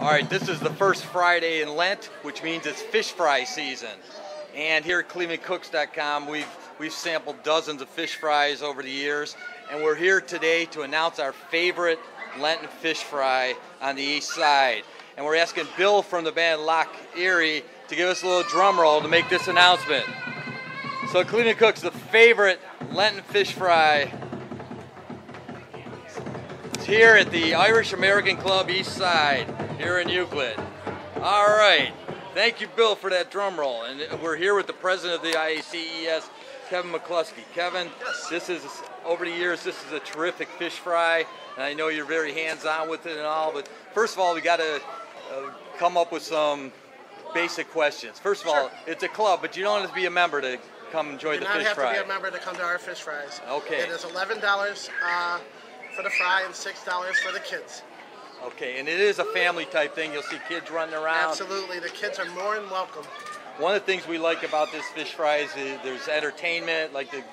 All right, this is the first Friday in Lent, which means it's fish fry season. And here at ClevelandCooks.com, we've we've sampled dozens of fish fries over the years, and we're here today to announce our favorite Lenten fish fry on the east side. And we're asking Bill from the band Loch Erie to give us a little drum roll to make this announcement. So Cleveland Cooks, the favorite Lenten fish fry here at the Irish American Club East Side here in Euclid. All right. Thank you, Bill, for that drum roll. And we're here with the president of the IACES, Kevin McCluskey. Kevin, Yes. this is, over the years, this is a terrific fish fry. And I know you're very hands-on with it and all, but first of all, we got to uh, come up with some basic questions. First of all, it's a club, but you don't have to be a member to come enjoy You the do not have to be a member to come to our fish fries. Okay. It is eleven dollars uh, for the fry and six dollars for the kids. Okay, and it is a family type thing. You'll see kids running around. Absolutely, the kids are more than welcome. One of the things we like about this fish fry is uh, there's entertainment, like the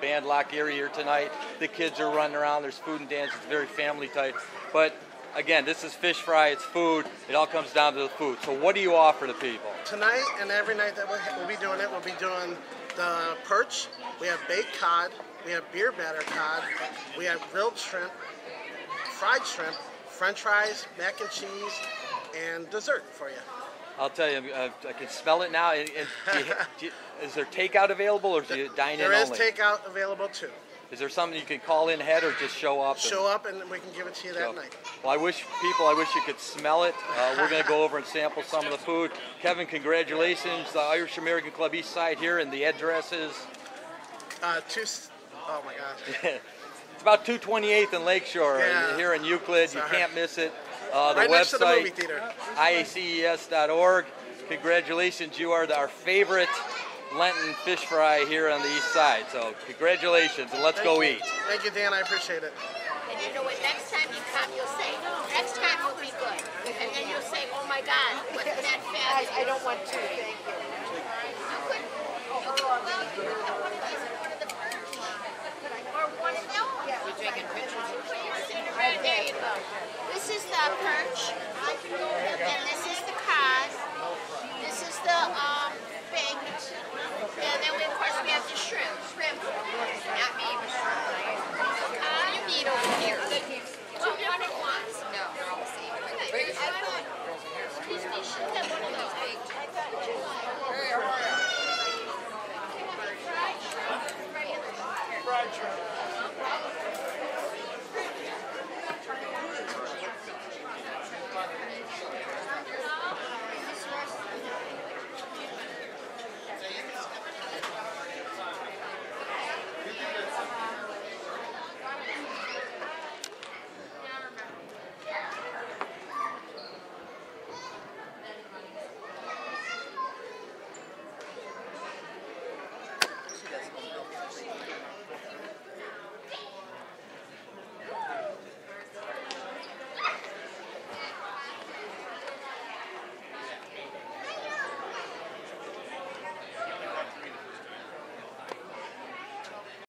band Loch Erie here tonight. The kids are running around. There's food and dance. It's very family type. But again, this is fish fry. It's food. It all comes down to the food. So what do you offer the people? Tonight and every night that we'll be doing it, we'll be doing the perch. We have baked cod. We have beer batter cod. We have grilled shrimp, fried shrimp, French fries, mac and cheese, and dessert for you. I'll tell you, uh, I can smell it now. And, and do you, do you, is there takeout available, or do you dine There in is only? takeout available too. Is there something you can call in ahead, or just show up? and- Show up and we can give it to you that So, night. Well, I wish people, I wish you could smell it. Uh, we're going to go over and sample some of the food. Kevin, congratulations. The Irish American Club East Side here, and the address is Uh, two. Oh my gosh. it's about 228th and Lakeshore Yeah. here in Euclid. You can't miss it. Uh, the right to the website. IACES.org. Congratulations, you are the, our favorite Lenten fish fry here on the East Side. So congratulations, and let's go eat. Thank you, Dan. I appreciate it. And you know what? Next time you come, you'll say, next time you'll be good. And then you'll say, oh my God, wasn't that fabulous? I, don't want to. Thank you. You could, oh, you could, well, you could Fried shrimp.